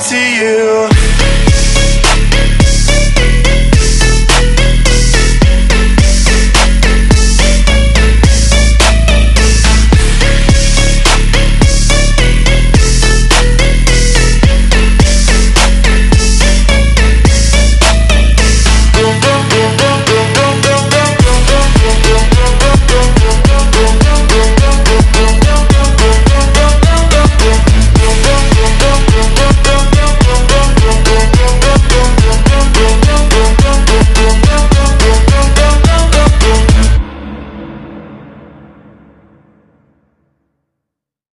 to you.